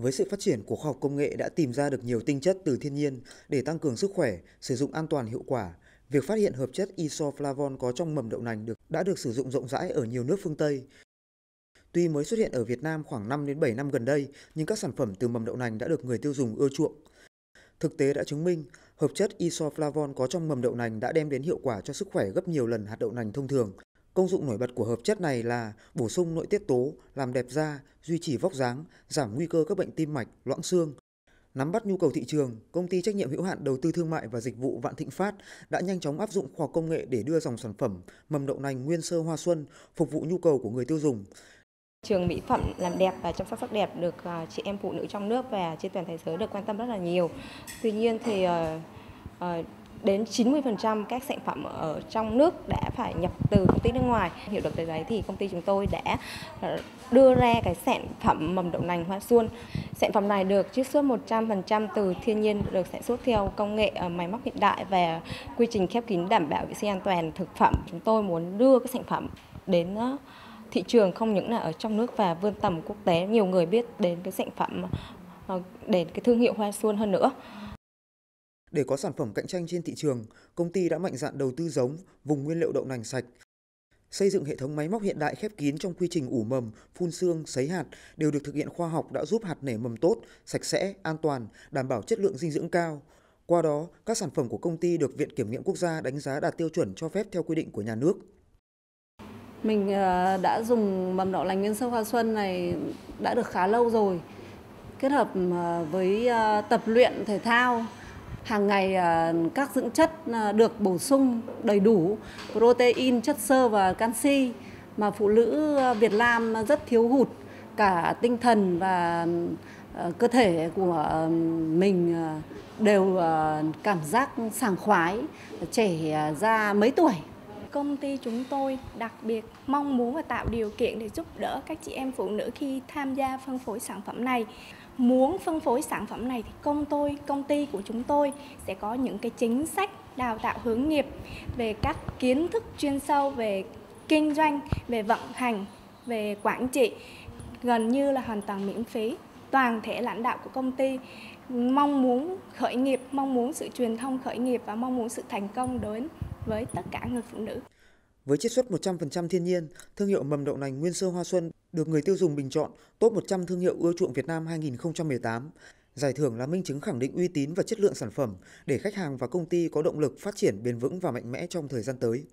Với sự phát triển của khoa học công nghệ đã tìm ra được nhiều tinh chất từ thiên nhiên để tăng cường sức khỏe, sử dụng an toàn hiệu quả. Việc phát hiện hợp chất isoflavon có trong mầm đậu nành được đã được sử dụng rộng rãi ở nhiều nước phương Tây. Tuy mới xuất hiện ở Việt Nam khoảng 5 đến 7 năm gần đây, nhưng các sản phẩm từ mầm đậu nành đã được người tiêu dùng ưa chuộng. Thực tế đã chứng minh, hợp chất isoflavon có trong mầm đậu nành đã đem đến hiệu quả cho sức khỏe gấp nhiều lần hạt đậu nành thông thường. Công dụng nổi bật của hợp chất này là bổ sung nội tiết tố, làm đẹp da, duy trì vóc dáng, giảm nguy cơ các bệnh tim mạch, loãng xương. Nắm bắt nhu cầu thị trường, công ty trách nhiệm hữu hạn đầu tư thương mại và dịch vụ Vạn Thịnh Phát đã nhanh chóng áp dụng khoa học công nghệ để đưa dòng sản phẩm mầm đậu nành nguyên sơ hoa xuân phục vụ nhu cầu của người tiêu dùng. Trường mỹ phẩm làm đẹp và chăm sóc sắc đẹp được à, chị em phụ nữ trong nước và trên toàn thế giới được quan tâm rất là nhiều. Tuy nhiên thì uh, uh, đến 90% các sản phẩm ở trong nước đã phải nhập từ công ty nước ngoài. Hiểu được điều đấy thì công ty chúng tôi đã ờ, đưa ra cái sản phẩm mầm đậu nành hoa xuân. Sản phẩm này được chiết xuất 100% từ thiên nhiên, được sản xuất theo công nghệ ờ, máy móc hiện đại và quy trình khép kín đảm bảo vệ sinh an toàn thực phẩm. Chúng tôi muốn đưa cái sản phẩm đến ờ, thị trường không những là ở trong nước và vươn tầm quốc tế. Nhiều người biết đến cái sản phẩm đến cái thương hiệu hoa xuân hơn nữa. Để có sản phẩm cạnh tranh trên thị trường, công ty đã mạnh dạn đầu tư giống, vùng nguyên liệu đậu nành sạch, xây dựng hệ thống máy móc hiện đại khép kín trong quy trình ủ mầm, phun xương, sấy hạt đều được thực hiện khoa học đã giúp hạt nảy mầm tốt, sạch sẽ, an toàn, đảm bảo chất lượng dinh dưỡng cao. Qua đó, các sản phẩm của công ty được Viện Kiểm nghiệm Quốc gia đánh giá đạt tiêu chuẩn cho phép theo quy định của nhà nước. Mình ờ, đã dùng mầm đậu lành nguyên sơ hoa xuân này đã được khá lâu rồi. Kết hợp ờ, với ờ, tập luyện thể thao hàng ngày ờ, các dưỡng chất ờ, được bổ sung đầy đủ, protein, chất xơ và canxi mà phụ nữ ờ, Việt Nam rất thiếu hụt, cả tinh thần và cơ thể của mình đều cảm giác sảng khoái, trẻ ra mấy tuổi công ty chúng tôi đặc biệt mong muốn và tạo điều kiện để giúp đỡ các chị em phụ nữ khi tham gia phân phối sản phẩm này. Muốn phân phối sản phẩm này thì công tôi, công ty của chúng tôi sẽ có những cái chính sách đào tạo hướng nghiệp về các kiến thức chuyên sâu, về kinh doanh, về vận hành, về quản trị, gần như là hoàn toàn miễn phí. Toàn thể lãnh đạo của công ty mong muốn khởi nghiệp, mong muốn sự truyền thông khởi nghiệp và mong muốn sự thành công đến với tất cả người phụ nữ với chiết xuất 100% thiên nhiên, thương hiệu mầm đậu nành Nguyên Sơ Hoa Xuân được người tiêu dùng bình chọn top 100 thương hiệu ưa chuộng Việt Nam 2018. Giải thưởng là minh chứng khẳng định uy tín và chất lượng sản phẩm để khách hàng và công ty có động lực phát triển bền vững và mạnh mẽ trong thời gian tới.